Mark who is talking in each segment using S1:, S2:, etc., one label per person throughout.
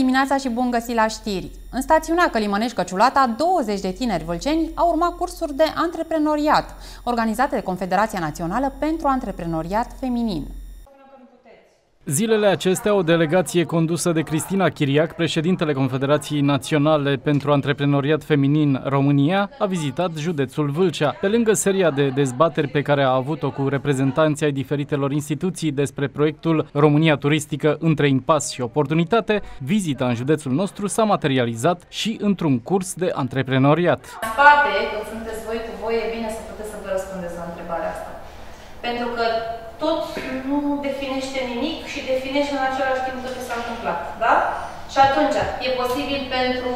S1: dimineața și bun găsit la știri! În stațiunea Călimănești Căciulata, 20 de tineri vâlceni au urmat cursuri de antreprenoriat, organizate de Confederația Națională pentru Antreprenoriat Feminin.
S2: Zilele acestea, o delegație condusă de Cristina Chiriac, președintele Confederației Naționale pentru Antreprenoriat Feminin România, a vizitat județul Vâlcea. Pe lângă seria de dezbateri pe care a avut-o cu reprezentanții ai diferitelor instituții despre proiectul România Turistică între impas și oportunitate, vizita în județul nostru s-a materializat și într-un curs de antreprenoriat.
S3: Spate, când sunteți voi cu voi, e bine să puteți să vă răspundeți la întrebarea asta. Pentru că tot nu definește nimic și definește în același timp tot ce s-a întâmplat. Da? Și atunci, e posibil pentru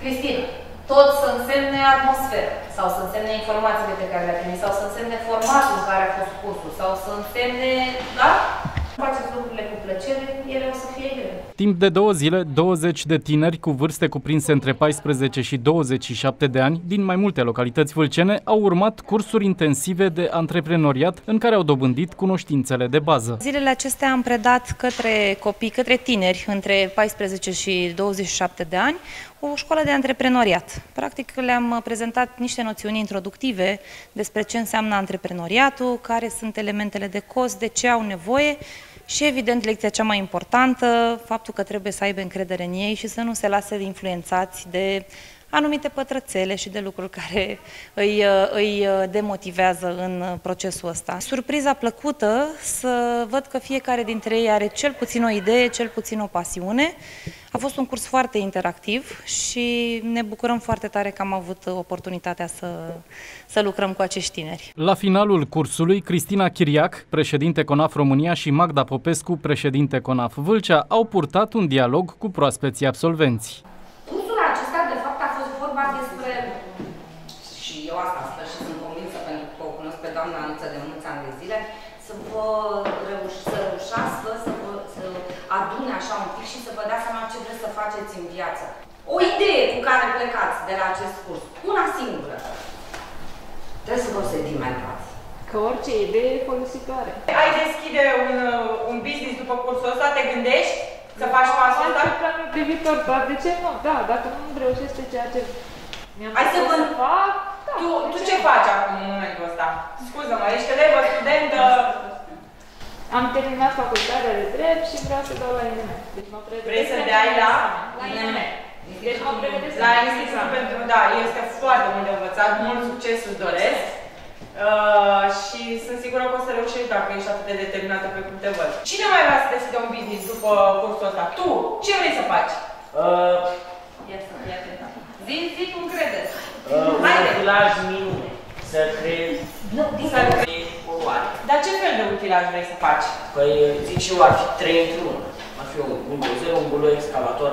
S3: Cristina tot să însemne atmosferă, sau să însemne informațiile pe care le-a primit, sau să însemne formatul în care a fost cursul, sau să însemne, da? Faceți lucrurile cu plăcere, ele o să fie grele.
S2: Timp de două zile, 20 de tineri cu vârste cuprinse între 14 și 27 de ani din mai multe localități vâlcene au urmat cursuri intensive de antreprenoriat în care au dobândit cunoștințele de bază.
S4: Zilele acestea am predat către copii, către tineri între 14 și 27 de ani o școală de antreprenoriat. Practic le-am prezentat niște noțiuni introductive despre ce înseamnă antreprenoriatul, care sunt elementele de cost, de ce au nevoie și, evident, lecția cea mai importantă, faptul că trebuie să aibă încredere în ei și să nu se lase influențați de anumite pătrățele și de lucruri care îi, îi demotivează în procesul ăsta. Surpriza plăcută să văd că fiecare dintre ei are cel puțin o idee, cel puțin o pasiune. A fost un curs foarte interactiv și ne bucurăm foarte tare că am avut oportunitatea să, să lucrăm cu acești tineri.
S2: La finalul cursului, Cristina Chiriac, președinte CONAF România și Magda Popescu, președinte CONAF Vâlcea, au purtat un dialog cu proaspeții absolvenți
S5: vorba despre, și eu asta sper și sunt convinsă pentru că o cunosc pe doamna Anuță de mulți ani de zile, să vă reuș să reușească să, vă, să adune așa un pic și să vă dați seama ce vreți să faceți în viață. O idee cu care plecați de la acest curs, una singură, trebuie să vă sedimentați.
S6: Că orice idee e folositoare.
S7: Ai deschide un, un business după cursul ăsta, te gândești? Să faci pasul ăsta?
S6: planul pe viitor, dar de ce nu? Da, dacă nu reușește ceea ce mi-am
S7: Hai să, vă...
S6: să fac,
S7: da, tu, tu ce faci acum în momentul ăsta? Scuză-mă, ești elevă, studentă?
S6: Am terminat facultatea de drept și vreau să dau la INM. Deci mă
S7: Vrei să dai la
S6: INM. Deci mă pregătesc
S7: la Institutul pentru, da, este foarte mult de învățat, mult succes îți doresc. Uh, și sunt sigură că o să reușești dacă ești atât de determinată pe cum te văd. Cine mai vrea să deschide un business după cursul ăsta? Tu! Ce vrei să faci? Uh,
S3: ia să, ia Zi, zi cum credeți.
S8: Uh, un utilaj minune. Să creezi
S7: nu, să creezi poluare. Dar ce fel de utilaj vrei să faci?
S8: Păi zic și eu, ar fi trei într-unul. Ar fi un, un buzer, un buloi excavator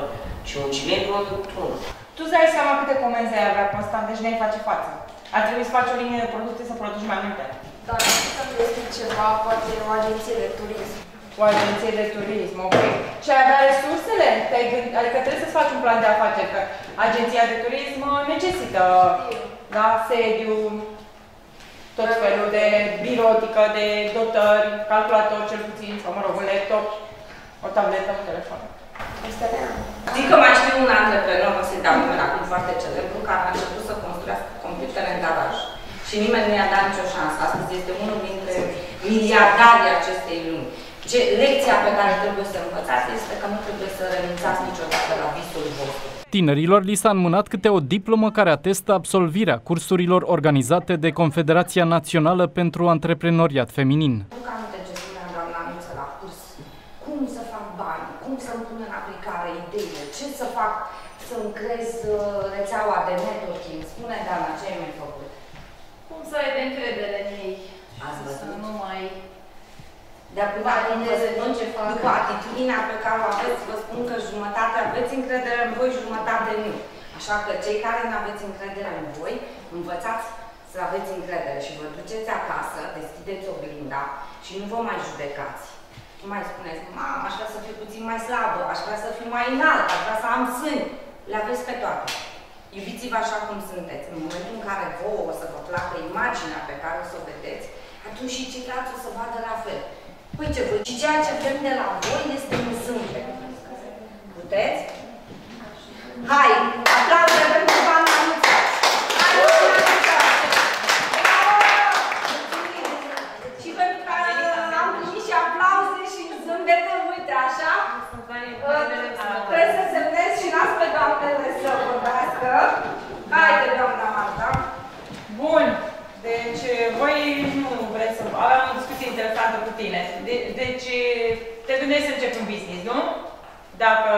S8: și un cilindru într-unul.
S7: Tu îți dai seama câte comenzi ai avea constant, deci ne-ai face față. Ar trebui să faci o linie de producție să produci mai multe.
S9: Dar nu este ceva, poate o agenție de turism.
S7: O agenție de turism, ok. Și ai avea resursele? Adică trebuie să-ți faci un plan de afaceri, că agenția de turism necesită da, sediu, tot felul de birotică, de dotări, calculator cel puțin, sau mă rog, un laptop, o tabletă, un telefon.
S5: Zic că mai știu un antreprenor, o să-i dau numele acum foarte celebru, care a început să construiască computere în garaj. Și nimeni nu i-a dat nicio șansă. Astăzi este unul dintre miliardarii acestei lumi. Ce, lecția pe care trebuie să învățați este că nu trebuie să renunțați niciodată la visul vostru.
S2: Tinerilor li s-a înmânat câte o diplomă care atestă absolvirea cursurilor organizate de Confederația Națională pentru Antreprenoriat Feminin.
S5: Nu ca de ce spunea doamna Nuță la curs, cum să fac bani, cum să-mi pun în aplicare ideile, ce să fac să-mi crez uh, rețeaua de networking. Spune, Dana, ce ai mai făcut?
S3: Cum să ai de încredere în ei.
S5: Azi
S3: să nu mai
S5: de a după atitudinea pe care o aveți, vă spun că jumătate aveți încredere în voi, jumătate nu. Așa că cei care nu aveți încredere în voi, învățați să aveți încredere și vă duceți acasă, deschideți oglinda și nu vă mai judecați. Nu mai spuneți, mamă, aș vrea să fiu puțin mai slabă, aș vrea să fiu mai înalt, aș vrea să am sâni. Le aveți pe toate. Iubiți-vă așa cum sunteți. În momentul în care vouă o să vă placă imaginea pe care o să o vedeți, atunci și ceilalți o să vadă la fel. Păi ce voi, și ceea ce vrem de la voi este un zâmbet. Puteți? Hai, aplauze pentru Vana Nuța! Hai, Vana Nuța! Și pentru că am primit și aplauze și zâmbete, uite, așa, trebuie să semnez și las pe doamnele să vorbească. Haide, doamna Marta!
S7: Bun. Deci, voi nu vreți să... Aveam o discuție interesantă cu tine. De, deci, te gândești să începi un business, nu? Dacă...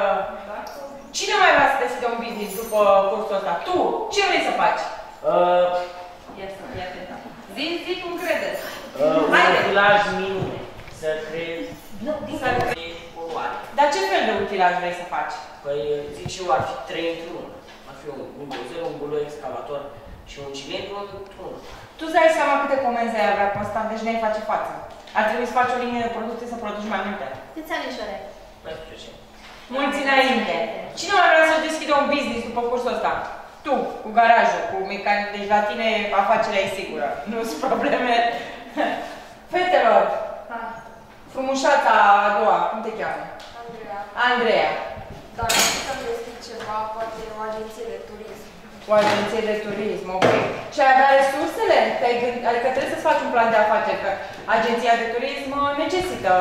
S7: Cine mai vrea să deschide un business după cursul ăsta? Tu! Ce vrei să faci?
S8: Uh,
S3: Ia să ia atent. Zi, zi cum credeți.
S8: uh, un
S7: Haide.
S8: utilaj minune. Să creezi
S7: Să...
S8: poluare.
S7: Dar ce fel de utilaj vrei să faci?
S8: Păi zic și eu, ar fi trei într-unul. Ar fi un, un buzelă, un buloi excavator și un cilindru într-unul.
S7: Tu îți dai seama câte comenzi ai avea constant, deci ne-ai face față. Ar trebui să faci o linie de producție să produci mai multe.
S9: Câți ani își are?
S8: 14.
S7: Mulți înainte. Cine mai vrea să deschidă un business după cursul ăsta? Tu, cu garajul, cu mecanic, deci la tine afacerea e sigură. Nu sunt probleme. Fetelor, frumușața a doua, cum te cheamă?
S9: Andreea.
S7: Andreea.
S9: Dar să-mi deschid ceva, poate o agenție de turism.
S7: O agenție de turism, ok. Și ai avea resursele? Te-ai gând... Adică trebuie să-ți faci un plan de afaceri, că agenția de turism necesită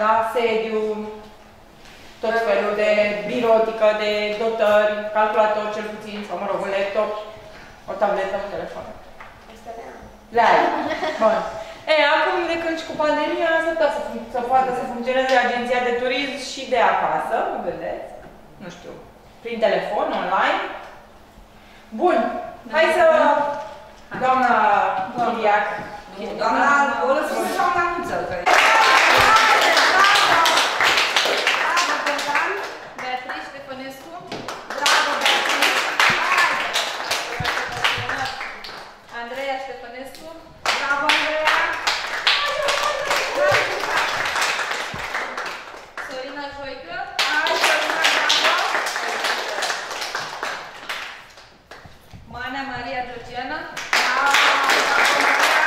S7: da, sediu, tot felul de birotică, de dotări, calculator cel puțin, sau mă rog, un laptop, o tabletă, un telefon.
S9: Asta le am.
S7: Le ai. Bun. E, acum de când și cu pandemia, să, să, fun- să poată să funcționeze agenția de turism și de acasă, mă gândesc. Nu știu, prin telefon, online. Bun. Hai să... Doamna Chiriac.
S5: Doamna, o lăsăm pe doamna Nuță, că
S3: Beatrice Ștefănescu.
S5: Bravo, Beatrice!
S3: Andreea Ștefănescu.
S5: Bravo, Andreea!
S3: Sorina Joică.
S5: Hai, Sorina, bravo!
S3: Manea Maria Georgiana.
S5: Bravo, bravo, Maria!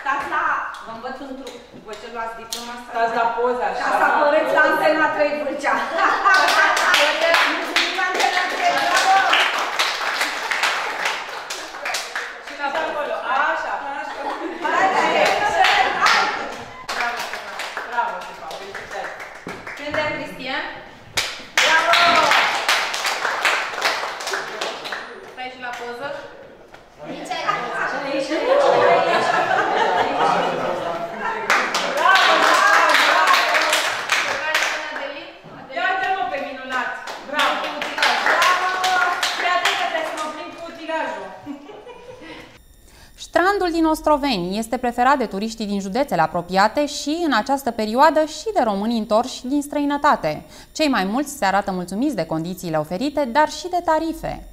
S5: Stați la... Vă învăț un truc. După ce luați diploma,
S7: Stați la poză, așa.
S5: Ca să apăreți la Antena 3 Vâlcea. Mulțumim, Antena 3, bravo!
S7: Și la acolo. Așa.
S5: Hai, hai, hai, hai!
S7: Bravo, bravo, Ștefan, felicitări.
S3: Cândea Cristian.
S5: Bravo!
S3: Stai și la poză.
S9: Nici ai
S3: Florin Adelin.
S7: Ia uite-mă pe minunat. Bravo. Bravo. Fii atent că trebuie să mă plimb cu utilajul.
S1: Strandul din Ostroveni este preferat de turiștii din județele apropiate și, în această perioadă, și de românii întorși din străinătate. Cei mai mulți se arată mulțumiți de condițiile oferite, dar și de tarife.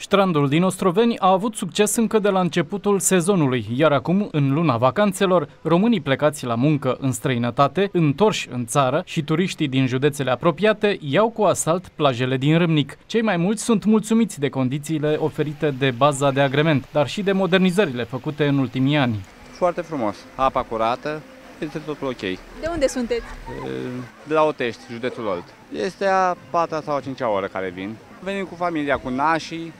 S2: Strandul din Ostroveni a avut succes încă de la începutul sezonului, iar acum, în luna vacanțelor, românii plecați la muncă în străinătate, întorși în țară și turiștii din județele apropiate iau cu asalt plajele din Râmnic. Cei mai mulți sunt mulțumiți de condițiile oferite de baza de agrement, dar și de modernizările făcute în ultimii ani.
S10: Foarte frumos. Apa curată, este totul ok.
S11: De unde sunteți?
S10: De la Otești, județul Olt. Este a patra sau a cincea oră care vin. Venim cu familia, cu nașii,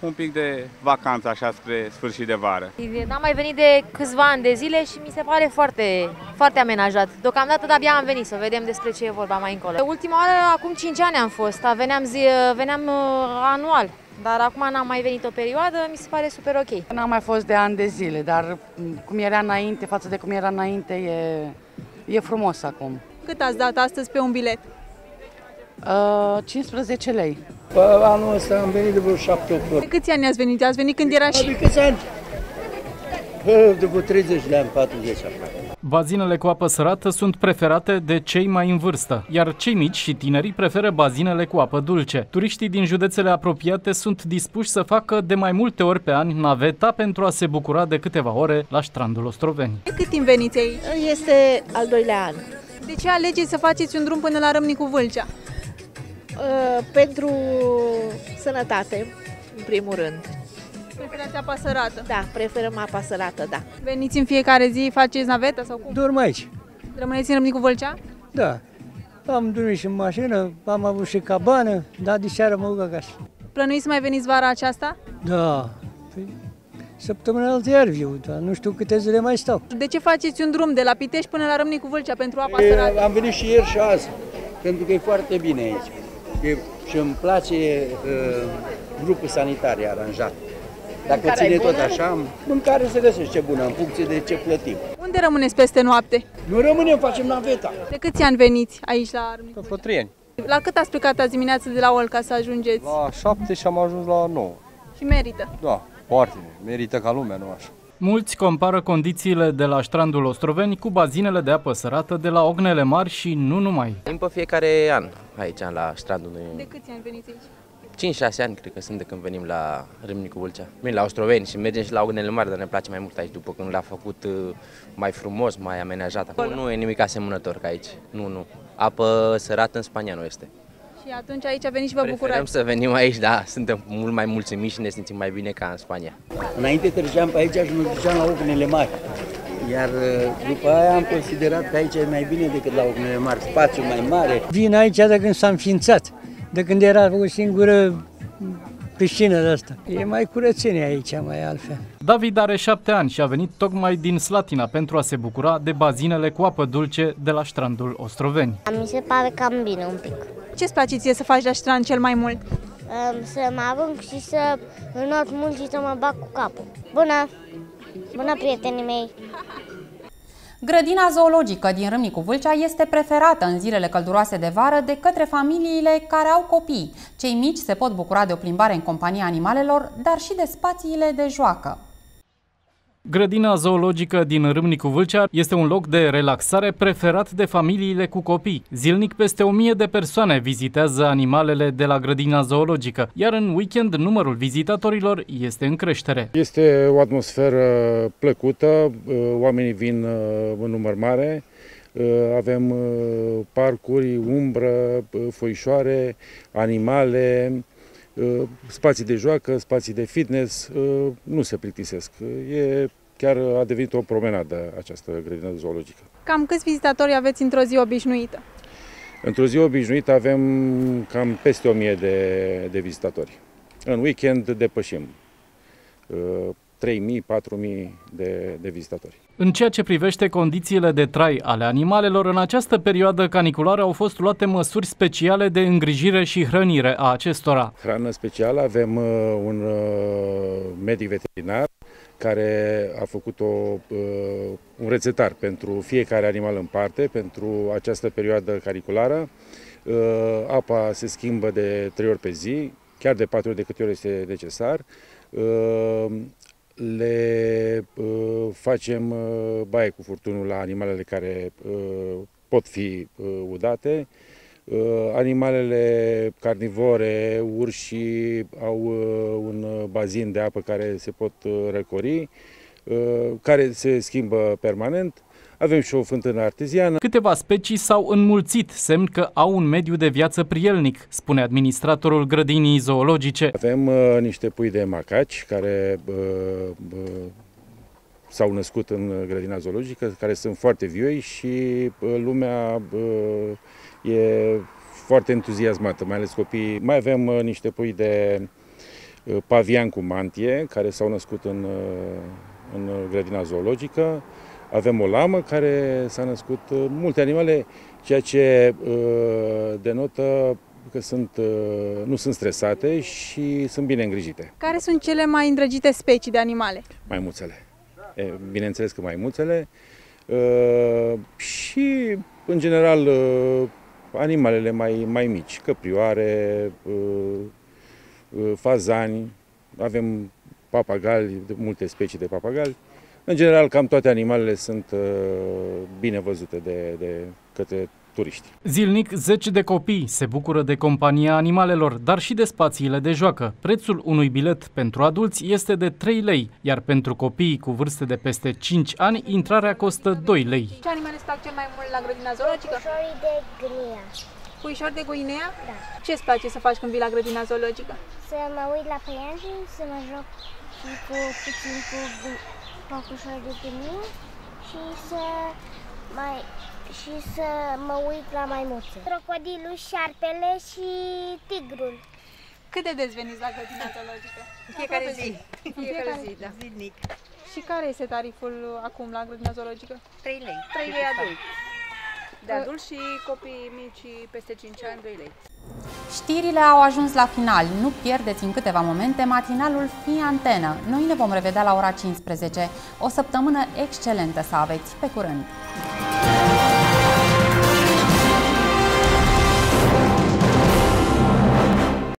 S10: un pic de vacanță așa spre sfârșit de vară.
S12: N-am mai venit de câțiva ani de zile și mi se pare foarte, foarte amenajat. Deocamdată de-abia am venit să vedem despre ce e vorba mai încolo. Ultima oară, acum 5 ani am fost, veneam, zi, veneam uh, anual. Dar acum n-am mai venit o perioadă, mi se pare super ok.
S13: N-am mai fost de ani de zile, dar m, cum era înainte, față de cum era înainte, e, e frumos acum.
S11: Cât ați dat astăzi pe un bilet?
S13: Uh, 15 lei.
S14: Bă, anul ăsta am venit de vreo 7 8
S11: De câți ani ați venit? Ați venit când era și...
S14: De câți ani? Bă, de vreo 30 de ani, 40 aproape.
S2: Bazinele cu apă sărată sunt preferate de cei mai în vârstă, iar cei mici și tinerii preferă bazinele cu apă dulce. Turiștii din județele apropiate sunt dispuși să facă de mai multe ori pe an naveta pentru a se bucura de câteva ore la strandul Ostroveni.
S11: De cât timp veniți aici?
S15: Este al doilea an.
S11: De ce alegeți să faceți un drum până la Râmnicu Vâlcea?
S15: Uh, pentru sănătate, în primul rând.
S11: Preferați apa sărată?
S15: Da, preferăm apa sărată, da.
S11: Veniți în fiecare zi, faceți naveta sau cum?
S14: Dorm aici.
S11: Rămâneți în Râmnicu Vâlcea?
S14: Da. Am dormit și în mașină, am avut și cabană, dar de seară mă duc acasă.
S11: Plănuiți să mai veniți vara aceasta?
S14: Da, păi, săptămâna altă iar viu, dar nu știu câte zile mai stau.
S11: De ce faceți un drum de la Pitești până la Râmnicu Vâlcea pentru apa
S14: E,
S11: sărată?
S14: am venit și ieri și azi, pentru că e foarte bine aici. E, și îmi place uh, grupul sanitar, e aranjat. Dacă
S11: Mâncarea
S14: ține
S11: e
S14: tot
S11: bună?
S14: așa, mâncare se găsește bună în funcție de ce plătim.
S11: Unde rămâneți peste noapte?
S14: Nu rămânem, facem naveta.
S11: De câți ani veniți aici la Râmnicu?
S16: După 3 ani.
S11: La cât ați plecat azi dimineață de la Olca să ajungeți?
S16: La 7 și am ajuns la 9.
S11: Și merită.
S16: Da, foarte bine. Merită ca lumea, nu așa.
S2: Mulți compară condițiile de la strandul Ostroveni cu bazinele de apă sărată de la Ognele Mari și nu numai.
S17: Vin pe fiecare an aici, la strandul
S11: De câți ani veniți aici?
S17: 5-6 ani cred că sunt de când venim la Râmnicu Vâlcea. Venim la Ostroveni și mergem și la Ognele Mari, dar ne place mai mult aici, după când l-a făcut uh, mai frumos, mai amenajat. Acum nu e nimic asemănător ca aici, nu, nu. Apă sărată în Spania nu este.
S11: Și atunci aici veniți și vă
S17: Preferăm
S11: bucurați.
S17: să venim aici, da, suntem mult mai mulțumiți și ne simțim mai bine ca în Spania.
S14: Înainte treceam pe aici și mă duceam la Ognele Mari. Iar uh, după aia am considerat că aici e mai bine decât la Ognele Mari, spațiu mai mare. Vin aici de când s-a înființat, de când era o singură piscină de asta. E mai curățenie aici, mai altfel.
S2: David are șapte ani și a venit tocmai din Slatina pentru a se bucura de bazinele cu apă dulce de la strandul Ostroveni.
S18: Mi se pare cam bine un pic.
S11: Ce-ți place ție să faci la strand cel mai mult?
S18: Um, Să mă arunc și să înot mult și să mă bag cu capul. Bună! Bună, prietenii mei!
S1: Grădina zoologică din Râmnicu Vâlcea este preferată în zilele călduroase de vară de către familiile care au copii. Cei mici se pot bucura de o plimbare în compania animalelor, dar și de spațiile de joacă.
S2: Grădina zoologică din Râmnicu Vâlcea este un loc de relaxare preferat de familiile cu copii. Zilnic peste 1000 de persoane vizitează animalele de la grădina zoologică, iar în weekend numărul vizitatorilor este în creștere.
S19: Este o atmosferă plăcută, oamenii vin în număr mare, avem parcuri, umbră, foișoare, animale, spații de joacă, spații de fitness, nu se plictisesc. E chiar a devenit o promenadă această grădină zoologică.
S11: Cam câți vizitatori aveți într-o zi obișnuită?
S19: Într-o zi obișnuită avem cam peste 1000 de, de vizitatori. În weekend depășim 3.000-4.000 de, de vizitatori.
S2: În ceea ce privește condițiile de trai ale animalelor, în această perioadă caniculară au fost luate măsuri speciale de îngrijire și hrănire a acestora.
S19: Hrană specială, avem uh, un uh, medic veterinar care a făcut o, uh, un rețetar pentru fiecare animal în parte, pentru această perioadă caniculară. Uh, apa se schimbă de 3 ori pe zi, chiar de 4 ori de câte ori este necesar. Uh, le uh, facem uh, baie cu furtunul la animalele care uh, pot fi uh, udate. Uh, animalele carnivore, urșii, au uh, un bazin de apă care se pot uh, răcori, uh, care se schimbă permanent. Avem și o fântână arteziană.
S2: Câteva specii s-au înmulțit, semn că au un mediu de viață prielnic, spune administratorul grădinii zoologice.
S19: Avem uh, niște pui de macaci care uh, uh, s-au născut în grădina zoologică, care sunt foarte vioi și uh, lumea uh, e foarte entuziasmată, mai ales copiii. Mai avem uh, niște pui de uh, pavian cu mantie, care s-au născut în, uh, în grădina zoologică. Avem o lamă care s-a născut, uh, multe animale, ceea ce uh, denotă că sunt, uh, nu sunt stresate și sunt bine îngrijite.
S11: Care sunt cele mai îndrăgite specii de animale?
S19: Maimuțele. E, bineînțeles că maimuțele uh, și, în general, uh, animalele mai, mai mici, căprioare, uh, uh, fazani, avem papagali, multe specii de papagali. În general, cam toate animalele sunt uh, bine văzute de, de către turiști.
S2: Zilnic, zeci de copii se bucură de compania animalelor, dar și de spațiile de joacă. Prețul unui bilet pentru adulți este de 3 lei, iar pentru copiii cu vârste de peste 5 ani, intrarea costă 2 lei.
S11: Ce animale îți plac cel mai mult la grădina zoologică?
S18: Puișorii de grinea.
S11: Puișori de guinea?
S18: Da.
S11: Ce îți place să faci când vii la grădina zoologică?
S18: Să mă uit la păianjen, să mă joc și cu puțin cu păcușori de grinea și să mai, și să mă uit la maimuțe. Crocodilul, șarpele și tigrul.
S11: Cât de des veniți la grădina zoologică?
S7: În fiecare
S11: Aproape
S7: zi.
S11: În
S7: Fiecare
S11: fiecare
S7: zi, da. Zilnic.
S11: Și care este tariful acum la grădina zoologică?
S7: 3 lei. 3 lei adult. De adult și copii mici peste 5 ani, 2 lei.
S1: Știrile au ajuns la final. Nu pierdeți în câteva momente matinalul Fi Antenă. Noi ne vom revedea la ora 15. O săptămână excelentă să aveți. Pe curând!